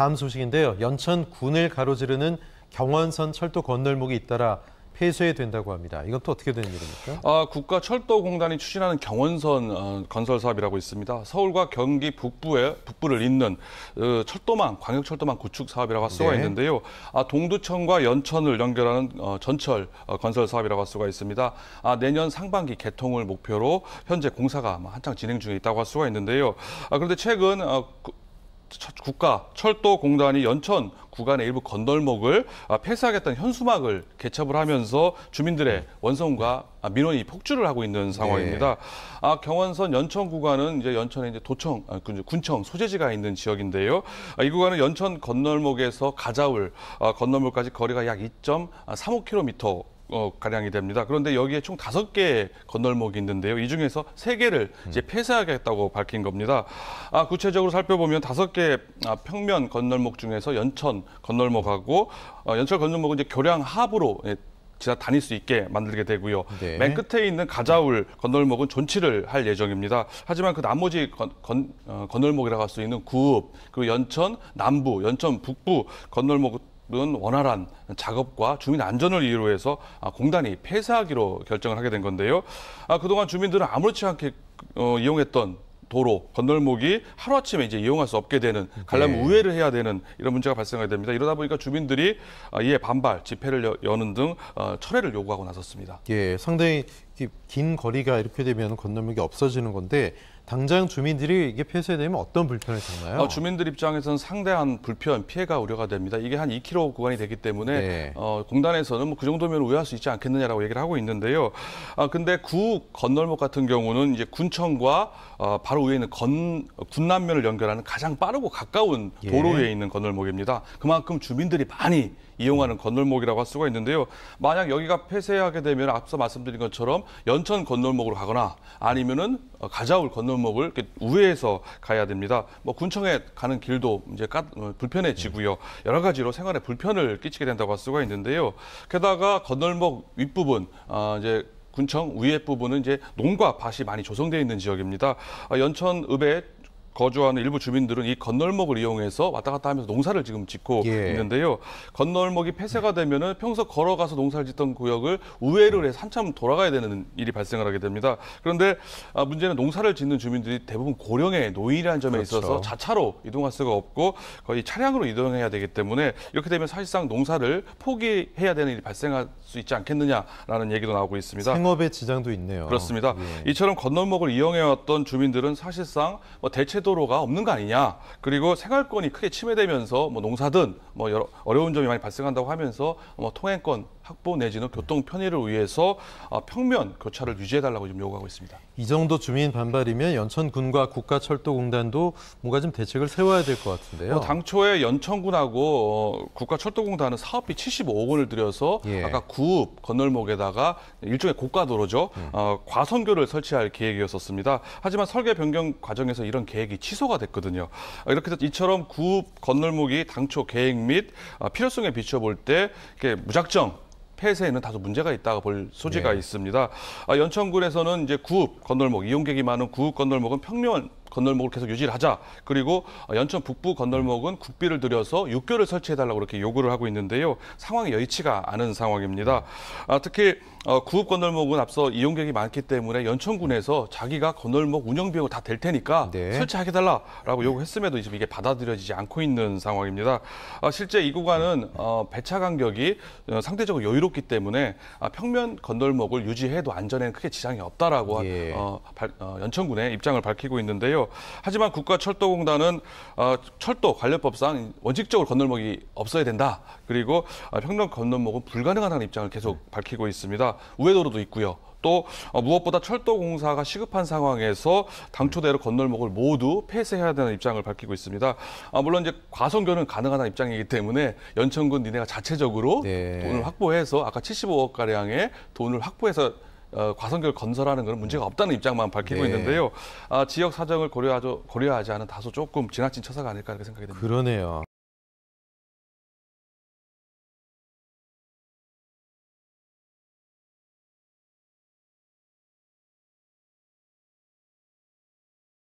다음 소식인데요. 연천 군을 가로지르는 경원선 철도 건널목이 잇따라 폐쇄된다고 합니다. 또 어떻게 된 일입니까? 아, 국가철도공단이 추진하는 경원선 어, 건설 사업이라고 있습니다. 서울과 경기 북부에 북부를 잇는 어, 철도망, 광역철도망 구축 사업이라고 할 수가 네. 있는데요. 아, 동두천과 연천을 연결하는 어, 전철 어, 건설 사업이라고 할 수가 있습니다. 아, 내년 상반기 개통을 목표로 현재 공사가 한창 진행 중에 있다고 할 수가 있는데요. 아, 그런데 최근 어, 국가 철도공단이 연천 구간의 일부 건널목을 아, 폐쇄하겠다는 현수막을 개첩을 하면서 주민들의 원성과 아, 민원이 폭주를 하고 있는 상황입니다. 아, 경원선 연천 구간은 이제 연천에 이제 도청, 아, 그 군청 소재지가 있는 지역인데요. 아, 이 구간은 연천 건널목에서 가자울 아, 건널목까지 거리가 약 2.35km 어, 가량이 됩니다. 그런데 여기에 총 다섯 개의 건널목이 있는데요. 이 중에서 세 개를 이제 폐쇄하겠다고 밝힌 겁니다. 아, 구체적으로 살펴보면 다섯 개 아, 평면 건널목 중에서 연천 건널목하고 어, 연천 건널목은 이제 교량 하부로 예, 지나 다닐 수 있게 만들게 되고요. 네. 맨 끝에 있는 가자울 건널목은 존치를 할 예정입니다. 하지만 그 나머지 건, 건, 어, 건널목이라고 할 수 있는 구읍, 그리고 연천 남부, 연천 북부 건널목은 원활한 작업과 주민 안전을 이유로 해서 아, 공단이 폐쇄하기로 결정을 하게 된 건데요. 아, 그동안 주민들은 아무렇지 않게 어, 이용했던 도로 건널목이 하루아침에 이제 이용할 수 없게 되는 관람 네. 우회를 해야 되는 이런 문제가 발생하게 됩니다. 이러다 보니까 주민들이 아, 이에 반발, 집회를 여- 여는 등 어, 철회를 요구하고 나섰습니다. 예, 상당히 기- 긴 거리가 이렇게 되면 건널목이 없어지는 건데 당장 주민들이 이게 폐쇄되면 어떤 불편을 겪나요? 어, 주민들 입장에서는 상대한 불편, 피해가 우려가 됩니다. 이게 한 2km 구간이 되기 때문에 네. 어, 공단에서는 뭐 그 정도면 우회할 수 있지 않겠느냐라고 얘기를 하고 있는데요. 아, 근데 구 건널목 같은 경우는 이제 군청과 어, 바로 위에 있는 건, 군남면을 연결하는 가장 빠르고 가까운 예. 도로 위에 있는 건널목입니다. 그만큼 주민들이 많이 이용하는 건널목이라고 할 수가 있는데요. 만약 여기가 폐쇄하게 되면 앞서 말씀드린 것처럼 연천 건널목으로 가거나 아니면은 어, 가자울 건널목 을 이렇게 우회해서 가야 됩니다. 뭐 군청에 가는 길도 이제 까, 어, 불편해지고요. 여러 가지로 생활에 불편을 끼치게 된다고 할 수가 있는데요. 게다가 건널목 윗부분 아, 이제 군청 위에 부분은 이제 농과 밭이 많이 조성되어 있는 지역입니다. 아, 연천 읍에 거주하는 일부 주민들은 이 건널목을 이용해서 왔다 갔다 하면서 농사를 지금 짓고 예. 있는데요. 건널목이 폐쇄가 되면은 평소 걸어가서 농사를 짓던 구역을 우회를 해서 한참 돌아가야 되는 일이 발생을 하게 됩니다. 그런데 아, 문제는 농사를 짓는 주민들이 대부분 고령의 노인이라는 점에 그렇죠. 있어서 자차로 이동할 수가 없고 거의 차량으로 이동해야 되기 때문에 이렇게 되면 사실상 농사를 포기해야 되는 일이 발생할 수 있지 않겠느냐라는 얘기도 나오고 있습니다. 생업에 지장도 있네요. 그렇습니다. 예. 이처럼 건널목을 이용해왔던 주민들은 사실상 뭐 대체 도 로가 없는 거 아니냐. 그리고 생활권이 크게 침해되면서 뭐 농사든 뭐 여러 어려운 점이 많이 발생한다고 하면서 뭐 통행권 확보 내지는 교통 편의를 위해서 어, 평면 교차를 유지해달라고 지금 요구하고 있습니다. 이 정도 주민 반발이면 연천군과 국가철도공단도 뭔가 좀 대책을 세워야 될 것 같은데요. 뭐 당초에 연천군하고 어, 국가철도공단은 사업비 75억 원을 들여서 예. 아까 구읍 건널목에다가 일종의 고가도로죠 음. 어, 과선교를 설치할 계획이었었습니다. 하지만 설계 변경 과정에서 이런 계획이 취소가 됐거든요. 어, 이렇게 이처럼 구읍 건널목이 당초 계획 및 어, 필요성에 비춰볼 때 이렇게 무작정 폐쇄에는 다소 문제가 있다고 볼 소지가 네. 있습니다. 아, 연천군에서는 이제 구읍 건널목 이용객이 많은 구읍 건널목은 평면 건널목을 계속 유지를 하자. 그리고 어, 연천 북부 건널목은 국비를 들여서 육교를 설치해달라고 그렇게 요구를 하고 있는데요. 상황이 여의치가 않은 상황입니다. 아, 특히 어, 구읍 건널목은 앞서 이용객이 많기 때문에 연천군에서 자기가 건널목 운영 비용을 다댈 테니까 네. 설치하게달라라고 요구했음에도 지금 이게 받아들여지지 않고 있는 상황입니다. 아, 실제 이 구간은 어, 배차 간격이 어, 상대적으로 여유롭기 때문에 아, 평면 건널목을 유지해도 안전에는 크게 지장이 없다라고 예. 어, 발- 어, 연천군의 입장을 밝히고 있는데요. 하지만 국가철도공단은 어, 철도 관련법상 원칙적으로 건널목이 없어야 된다. 그리고 어, 평면 건널목은 불가능하다는 입장을 계속 밝히고 있습니다. 우회도로도 있고요. 또 어, 무엇보다 철도 공사가 시급한 상황에서 당초대로 건널목을 모두 폐쇄해야 되는 입장을 밝히고 있습니다. 아, 물론 이제 과선교는 가능하다는 입장이기 때문에 연천군 니네가 자체적으로 네. 돈을 확보해서 아까 75억 가량의 돈을 확보해서 어, 과선교를 건설하는 것은 문제가 없다는 입장만 밝히고 네. 있는데요. 아, 지역 사정을 고려하죠, 고려하지 않은 다소 조금 지나친 처사가 아닐까 이렇게 생각이 됩니다. 그러네요.